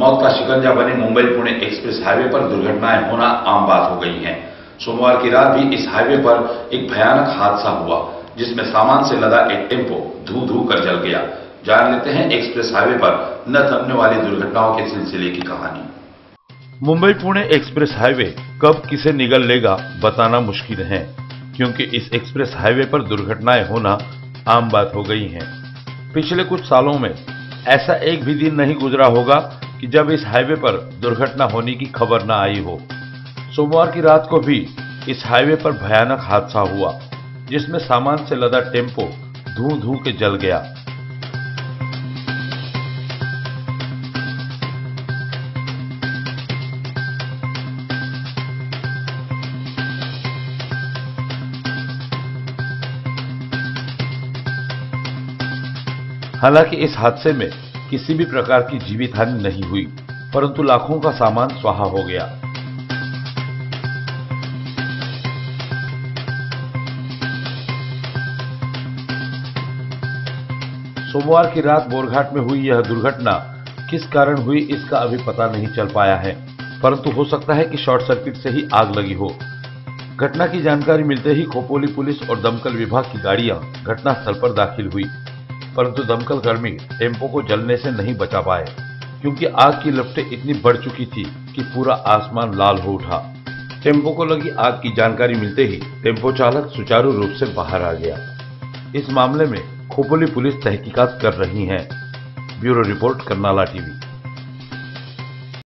मौत का शिकंजा बने मुंबई पुणे एक्सप्रेस हाईवे पर दुर्घटनाएँ होना आम बात हो गई हैं। सोमवार की रात भी इस हाईवे पर एक भयानक हादसा हुआ, जिसमें सामान से लदा एक टेंपो धू धू कर जल गया। जान लेते हैं एक्सप्रेस हाईवे पर न थमने वाली दुर्घटनाओं के सिलसिले की कहानी। मुंबई पुणे एक्सप्रेस हाईवे कब किसे निगल लेगा, बताना मुश्किल है, क्योंकि इस एक्सप्रेस हाईवे पर दुर्घटनाएँ होना आम बात हो गई हैं। पिछले कुछ सालों में ऐसा एक भी दिन नहीं गुजरा होगा कि जब इस हाईवे पर दुर्घटना होने की खबर न आई हो, सोमवार की रात को भी इस हाईवे पर भयानक हादसा हुआ, जिसमें सामान से लदा टेंपो धू धू के जल गया। हालाँकि इस हादसे में किसी भी प्रकार की जीवित हानि नहीं हुई, परंतु लाखों का सामान स्वाहा हो गया। सोमवार की रात बोरघाट में हुई यह दुर्घटना, किस कारण हुई इसका अभी पता नहीं चल पाया है, परंतु हो सकता है कि शॉर्ट सर्किट से ही आग लगी हो। घटना की जानकारी मिलते ही खोपोली पुलिस और दमकल विभाग की गाड़ियाँ घटनास्थल पर दाखिल हुई। परंतु दमकल कर्मी टेंपो को जलने से नहीं बचा पाए, क्योंकि आग की लपटें इतनी बढ़ चुकी थी कि पूरा आसमान लाल हो उठा। टेंपो को लगी आग की जानकारी मिलते ही टेंपो चालक सुचारू रूप से बाहर आ गया। इस मामले में खोपोली पुलिस तहकीकात कर रही है। ब्यूरो रिपोर्ट, करनाला टीवी।